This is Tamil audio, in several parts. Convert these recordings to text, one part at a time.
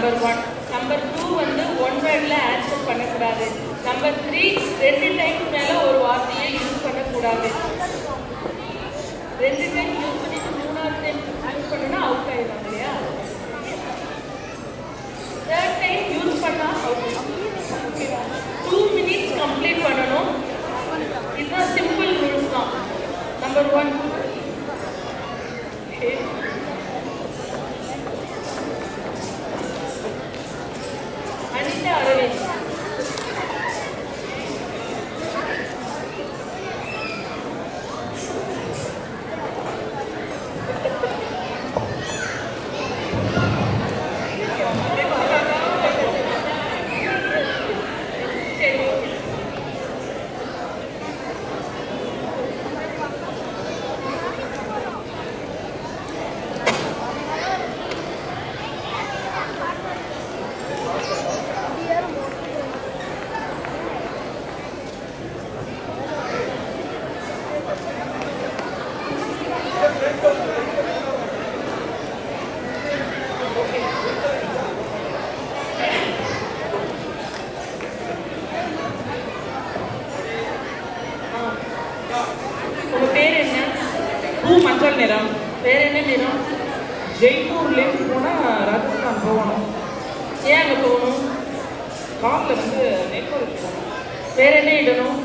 நம்பர் ஒன் நம்பர் டூ வந்து ஒன் வேர்டில் ஆன்சர் பண்ணக்கூடாது. நம்பர் த்ரீ ரெண்டு டைம் மேலே ஒரு வார்த்தையை யூஸ் பண்ணக்கூடாது. ரெண்டு டைம் யூஸ் பண்ணிட்டு மூணாவது டைம் யூஸ் பண்ணனா அவுட் ஆயிடும் இல்லையா? தேர்ட் டைம் யூஸ் பண்ணால் அவுட் ஓகேவா டூ மினிட்ஸ் கம்ப்ளீட் பண்ணணும். இதுதான் சிம்பிள் ரூல்ஸ் தான். நம்பர் ஒன் வேற என்ன நிறம் ஜெய்ப்பூர்லேருந்து போனால் ராஜஸ்தான் போகணும். ஏன் அங்கே போகணும்? காரில் வந்து நெட்ஒர்க் போகணும். வேற என்ன இடணும்?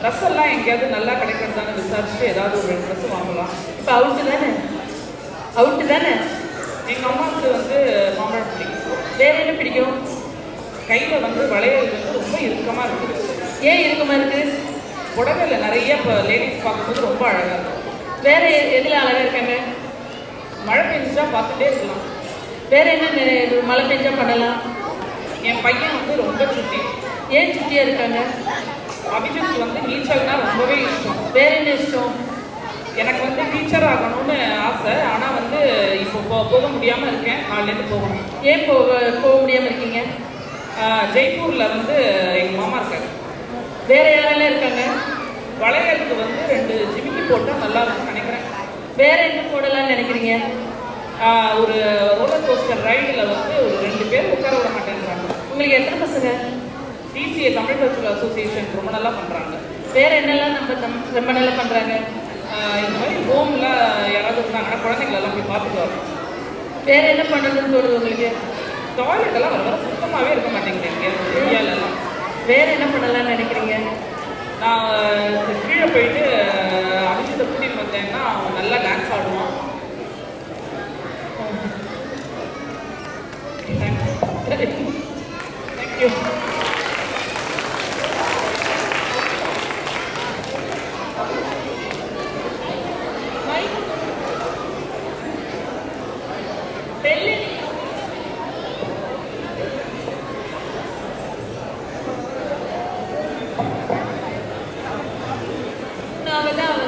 ட்ரெஸ் எல்லாம் எங்கேயாவது நல்லா கிடைக்கிறதான்னு விசாரிச்சுட்டு ஏதாவது ஒரு ட்ரெஸ் வாங்கலாம். இப்போ அவுட்டு தானே? அவுட்டு தானே? எங்கள் அம்மாவுக்கு வந்து மாம்பழம் பிடிக்கும். வேற என்ன பிடிக்கும்? கையில் வந்து வளையல் வந்து ரொம்ப இறுக்கமாக இருக்குது. ஏன் இருக்குமா இருக்கு? புடவையில் நிறைய இப்போ லேடிஸ் பார்க்கும்போது ரொம்ப அழகாக இருக்கும். வேற எதுல அழகா இருக்காங்க? மழை பெஞ்சா பார்த்துட்டே இருக்கலாம். வேற என்ன நிறைய மழை பெஞ்சா பண்ணலாம். என் பையன் வந்து ரொம்ப சுட்டி. ஏன் சுட்டியா இருக்காங்க? அபிஜித் வந்து நீச்சல்னா ரொம்பவே இஷ்டம். வேற என்ன இஷ்டம்? எனக்கு வந்து டீச்சர் ஆகணும்னு ஆசை. ஆனால் வந்து இப்போ போ போக முடியாமல் இருக்கேன். நாளிலேருந்து போகணும். ஏன் போக போக முடியாம இருக்கீங்க? ஜெய்ப்பூரில் வந்து எங்கள் மாமா இருக்காங்க வேற யாரெல்லாம் இருக்காங்க? வளையலுக்கு வந்து ரெண்டு ஜிமிக்கி போட்டால் நல்லா இருக்கும்னு நினைக்கிறேன். வேற என்ன போடலாம்னு நினைக்கிறீங்க? ஒரு ரோலர் கோஸ்டர் ரைடில் வந்து ஒரு ரெண்டு பேர் உட்கார விட மாட்டேங்கிறாங்க உங்களுக்கு எத்தனை பசங்க? டிசிஏ தமிழ் கல்ச்சுரல் அசோசியேஷன் ரொம்ப நல்லா பண்ணுறாங்க வேற என்னெல்லாம் நம்ம தம்- ரொம்ப நல்லா பண்ணுறாங்க இந்த மாதிரி ஹோமில் யாராவது இருந்தாங்கன்னா குழந்தைங்களெல்லாம் போய் பார்த்துட்டு வரணும். வேற என்ன பண்ணுறதுன்னு தோணுது உங்களுக்கு? டாய்லெட் எல்லாம் வர சுத்தமாகவே இருக்க மாட்டேங்குது இங்கே வேற என்ன பண்ணலாம்னு நினைக்கிறீங்க? நான் கீழே போயிட்டு கூட்டிட்டு அவன் நல்லா டான்ஸ் ஆடுவான் தேங்க்யூ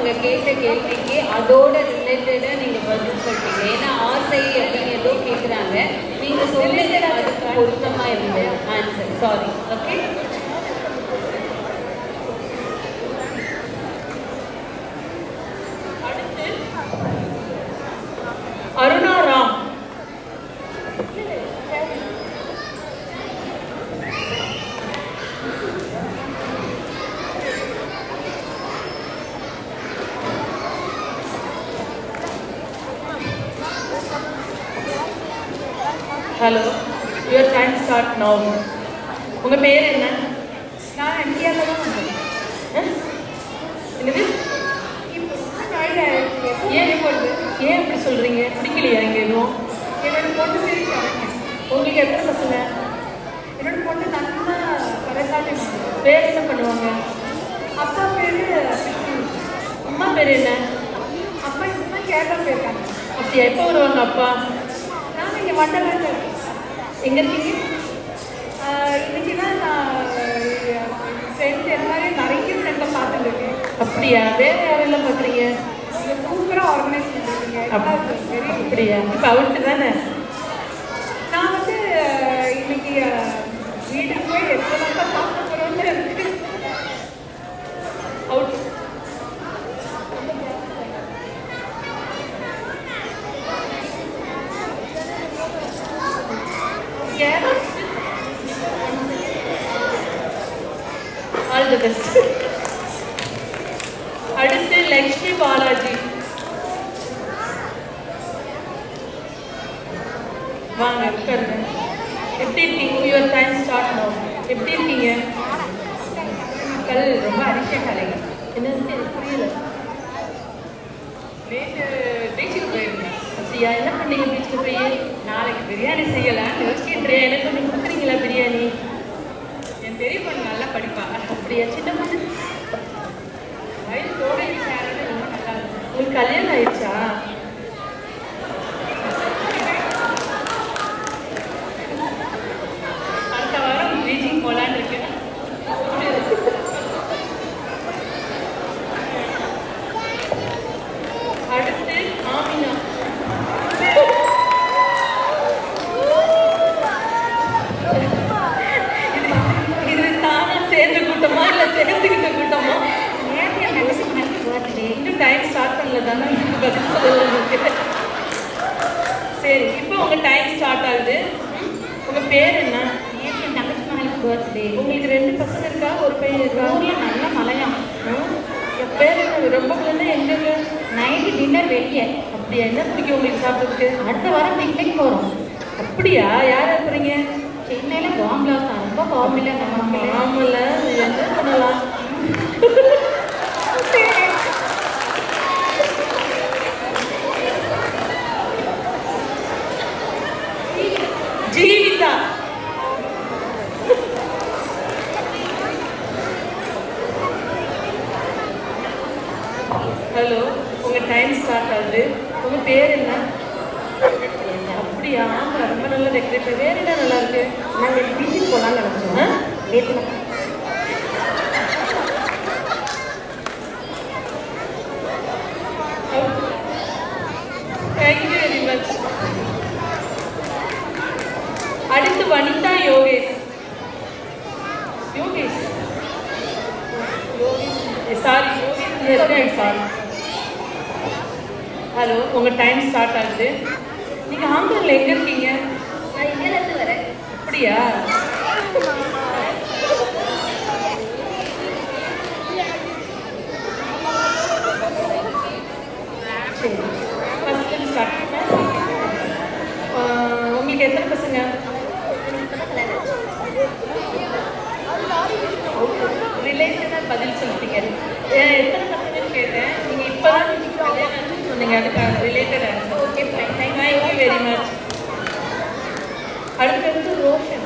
நீங்கள் கேட்ட கேள்விக்கு அதோட ரிலேட்டடாக நீங்கள் பதில் சொல்றீங்க. ஏன்னா ஆசை அப்படின்னு ஏதோ கேட்குறாங்க நீங்கள் சொல்லுங்க அதுக்கு பொருத்தமாக இருந்த ஆன்சர் சாரி ஓகே அடுத்து Aruna Ram hello your time start now உங்க பேர் என்ன? நான் இந்தியாவில் தான் வந்தேன். அஹ்? என்னது? ஏன் ஏன் இப்படி சொல்றீங்க? பிடிக்கலையா இங்க எதுவும் என்னோட பொண்ணு பேர் உங்களுக்கு எத்தனை பசங்க? என்னோட பொண்ணு நல்லா ஆடுவா. பேர் என்ன பண்ணுவாங்க? அப்பா பேர் அம்மா பேர் என்ன? அப்பா இப்பதான் கேரளா போயிருக்காங்க அப்படியா எப்போ வருவாங்க அப்பா? நாங்கள் இங்கே வண்டலாங்க எங்க இருக்கீங்க? இன்னைக்கு தான் நான் ஃப்ரெண்ட்ஸ் எல்லாரையும் நிறைய ஃப்ரெண்டை பார்த்துருக்கேன் அப்படியா? வேற யாரெல்லாம் பார்க்குறீங்க? நீங்கள் சூப்பராக ஆர்கனைஸ் பண்ணிருக்கீங்க. அப்படியா? இப்போ அவுட்டு தானே? நான் வந்து இன்னைக்கு வீட்டுக்கு போய் எப்போ தான் சாப்பிட போகிறோம்னு இருக்கு அவுட் இங்க வாங்க உட்காருங்க எப்படி இருக்கீங்க யுவர் டைம் ஸ்டார்ட் நோ எப்படி இருக்கீங்க மக்கள் ரொம்ப அதிர்ஷ்டசாலி என்னன்னு எனக்கு புரியல நேற்று பீச்சுக்கு போயிருந்தேன் அப்படியா என்ன பண்ணீங்க பீச்சில் போய் நாளைக்கு பிரியாணி செய்யலாம்னு யோசிச்சுட்டு எனக்கு கொஞ்சம் கொடுக்குறீங்களா பிரியாணி? என் பெரிய பொண்ணு நல்லா படிப்பா. அப்படியா சின்ன பொண்ணு? வயது தோட சேரது ரொம்ப நல்லா இருக்கும். உங்களுக்கு கல்யாணம் ஆயிடுச்சு அடுத்த வாரம் பீச்சிங் போகலான்னு இருக்கேன் அடுத்து ஆமினா இது தானா சேர்ந்த கூட்டமா இல்ல சேர்ந்துக்கிட்ட கூட்டமா நேற்று என் தங்கச்சிக்கு நல்ல பர்த்டே இன்னும் டைம் ஸ்டார்ட் பண்ணல தானே பதில் சொல்லல சரி இப்போ உங்க டைம் ஸ்டார்ட் ஆகுது. ம்? உங்க பேர் என்ன? என் தங்கச்சி மகளுக்கு பர்த்டே உங்களுக்கு ரெண்டு பசங்க இருக்கா? ஒரு பையன் இருக்கா? ஊர்ல நல்ல மழையாம் ம்? என் பேர் என்ன? ரொம்ப பிள்ளைங்க எங்க நைட்டு டின்னர் வெளியே. அப்படியா? என்ன பிடிக்கும் உங்களுக்கு சாப்பிட்றதுக்கு? அடுத்த வாரம் பிக்னிக் போறோம். அப்படியா? யார் இருக்கிறீங்க சென்னையில தான் ரொம்ப பாம்பில நம்ம ஆமல என்ன பண்ணலாம் ஜீவிதா ஹலோ உங்க டைம் ஸ்டார்ட் ஆகுது உங்க பேர் என்ன அப்படியா? ஆமா ரொம்ப நல்லா டெக்கரேட் வேற என்ன நல்லா இருக்கு? நாங்கள் பீச்சுக்கு போகலான்னு நினைச்சோம் ஆ? நேற்று தேங்க்யூ வெரி மச் அடுத்து Vanitha Yogesh. Yogesh? Sorry Yogesh. Sorry hello உங்க டைம் ஸ்டார்ட் ஆகுது. நீங்க ஆந்திரால எங்க இருக்கீங்க? அப்படியா? உங்களுக்கு எத்தனை பசங்க ரிலேட்டடாக பதில் சொல்லிட்டீங்க ஏன் எத்தனை பசங்கன்னு கேட்டேன் நீங்கள் இப்போ தான் கல்யாணம் answer okay fine thank you very much அடுத்தது ரோஷன்.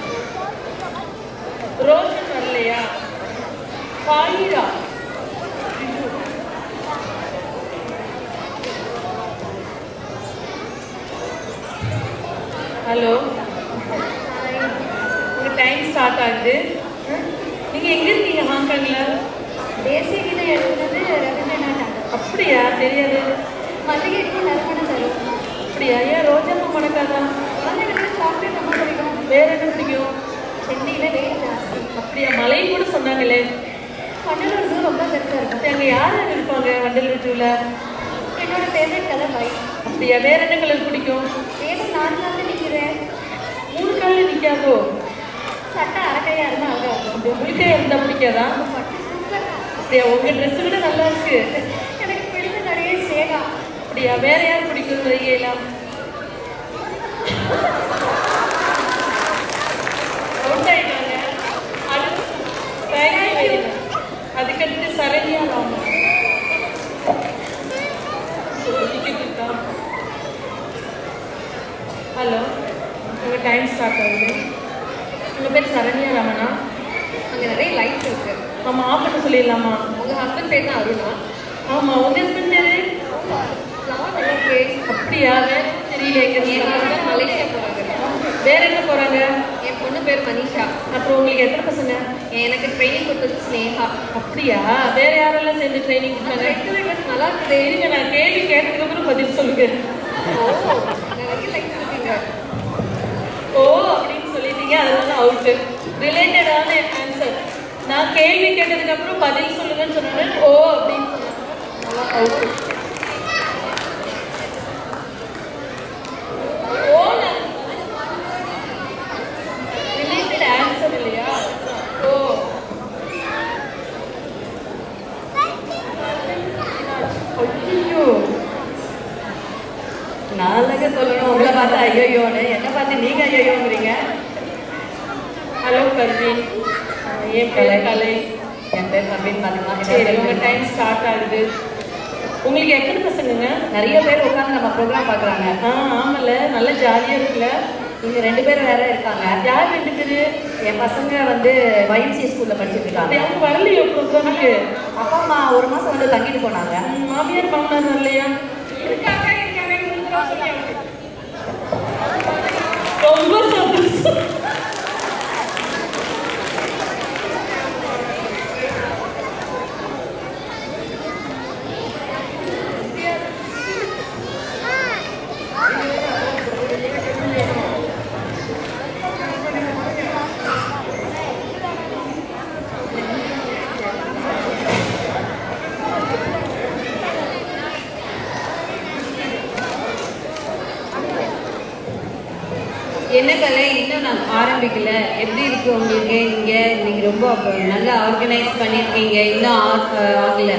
ரோஷன் வரலையா? ஃபாயிரா ஹலோ உங்க டைம் ஸ்டார்ட் ஆகுது. நீங்க எங்க இருக்கீங்க ஹாங்காங்ல? தேசிய கீதம் எழுதுனது ரவீந்திரநாத் அப்படியா? தெரியாது. அப்படியா? ஏன் ரோஜாமா மணக்காதா சாக்லேட் ரொம்ப பிடிக்கும். வேற என்ன பிடிக்கும்? சென்னையில வெயில் ஜாஸ்தி. அப்படியா? மலையும் கூட சொன்னாங்களே. வண்டலூர் ஜூ ரொம்ப பெருசா இருக்கும். அங்க யார் அங்க இருப்பாங்க வண்டலூர் ஜூல என்னோட ஃபேவரட் கலர் ஒயிட் அப்படியா? வேற என்ன கலர் பிடிக்கும்? வேணும் நான் வந்து நிற்கிறேன் மூணு கலர் நிக்காதோ? சட்டை அரைக்கையா இருந்தா அழகா இருக்கும். அப்படி உங்களுக்கே இருந்தா பிடிக்காதா? அப்படியா? உங்க ட்ரெஸ் கூட நல்லா இருக்கு. எனக்கு பிடித்த நிறைய சேகா. அப்படியா? வேற யார் பிடிக்கும் வைகையெல்லாம் அவுட் ஆயிட்டாங்க அடுத்து தேங்க்யூ வெரி மச் அதுக்கடுத்து சரண்யா ராமன் ஹலோ உங்கள் டைம் ஸ்டார்ட் ஆகுது. உங்கள் பேர் சரண்யா ராமனா அங்கே நிறைய லைட்ஸ் இருக்கு. ஆமாம் ஆஃப் பண்ண சொல்லிடலாமா? உங்க ஹஸ்பண்ட் பேர் தான் அருணா. ஆமாம் உங்கள் ஹஸ்பண்ட் பேர்? அப்படியா? வேற தெரியல எங்க என் ஹஸ்பண்ட் மலேசியா போறாங்க வேற என்ன பொண்ணு பேர் மனிஷா. அப்புறம் உங்களுக்கு எத்தனை பசங்க? எனக்கு ட்ரைனிங் கொடுத்தது ஸ்னேகா அப்படியா? வேற யாரெல்லாம் சேர்ந்து ட்ரைனிங் கொடுத்தாங்க? நல்லா இருக்குது இருங்க நான் கேள்வி கேட்டதுக்கு அப்புறம் பதில் சொல்லுங்க. ஓ அப்படின்னு சொல்லிட்டீங்க. அதனால அவுட்டு ரிலேட்டடான ஆன்சர் நான் கேள்வி கேட்டதுக்கு அப்புறம் பதில் சொல்லுங்கன்னு சொன்னேன். ஓ அப்படின்னு சொன்னேன். நல்லா அவுட்டு ஓ ரிலேட்டட் ஆன்சர் இல்லையா ஓ ஐயோ நாளாக சொல்லணும். உங்களை பார்த்தா ஐயோயோன்னு. என்ன பார்த்தா பார்த்து நீங்க ஐயோங்கிறீங்க ஹலோ பர்வீன் என் பேர் கலை. என் பேர் நவீன் பாத்தீங்களா சரி உங்க டைம் ஸ்டார்ட் ஆகுது. உங்களுக்கு எத்தனை பசங்கங்க? நிறைய பேர் உட்காந்து நம்ம ப்ரோக்ராம் பார்க்குறாங்க. ஆ ஆமால. நல்ல ஜாலியா இருக்குல்ல? இங்க ரெண்டு பேரும் வேற இருக்காங்க. யார் ரெண்டு பேரு? என் பசங்க வந்து YMCA ஸ்கூல்ல படிச்சுட்டு இருக்காங்க. அவங்க வரலையோ ப்ரோக்ராமுக்கு அப்பா அம்மா ஒரு மாசம் வந்து தங்கிட்டு போனாங்க. மாமியார் மாமனார் வரலையா? இருக்காங்க. இருக்காங்க உங்களுக்கு சொல்லி அவனுக்கு ரொம்ப சந்தோஷம் என்ன கலை இன்னும் நான் ஆரம்பிக்கல இருக்கு உங்களுக்கு இங்க நீங்க ரொம்ப நல்லா ஆர்கனைஸ் பண்ணிருக்கீங்க. இன்னும் ஆகல.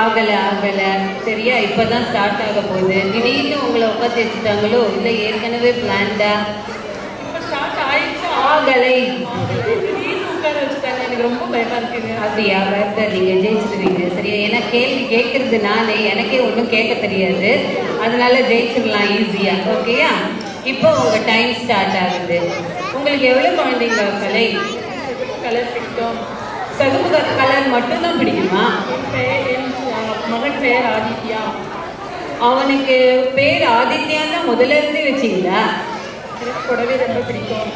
ஆகல ஆகல. சரியா? இப்பதான் ஸ்டார்ட் ஆக போகுது. திடீர்னு உங்களை உட்காந்து வச்சுட்டாங்களோ? இல்ல ஏற்கனவே பிளான்டா இப்ப ஆகலை. எனக்கு ரொம்ப பயமா இருக்குங்க. அப்படியா? கரெக்டா நீங்க ஜெயிச்சிருவீங்க. சரியா? ஏன்னா கேள்வி கேட்கறது நானே. எனக்கே ஒன்றும் கேட்க தெரியாது. அதனால ஜெயிச்சிடலாம் ஈஸியா ஓகேயா இப்போ உங்க டைம் ஸ்டார்ட் ஆகுது. உங்களுக்கு எவ்வளவு குழந்தைங்க கலை கலர் பிடிக்கும் சகுப்பு கலர் மட்டும்தான் பிடிக்குமா? என் மகன் பெயர் ஆதித்யா. அவனுக்கு பேர் ஆதித்யான் தான் முதல்ல இருந்தே வச்சீங்களா? எனக்கு புடவை ரொம்ப பிடிக்கும்.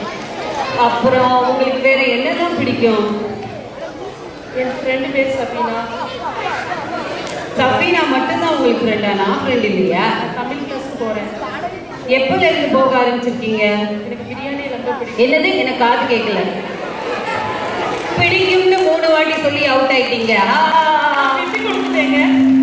அப்புறம் உங்களுக்கு வேற என்னதான் பிடிக்கும்? என் ஃப்ரெண்டு பேர் சபீனா. சஃபீனா மட்டும்தான் உங்களுக்கு ஃப்ரெண்டா நான் ஃப்ரெண்ட் இல்லையா? தமிழ் கிளாஸ்க்கு போறேன். எப்பல இருந்து போக ஆரம்பிச்சிருக்கீங்க? எனக்கு பிரியாணி என்னது? எனக்கு காது கேட்கல பிடிக்கும்னு மூணு வாட்டி சொல்லி அவுட் ஆயிட்டீங்க. ஆ. கொடுத்துட்டேங்க.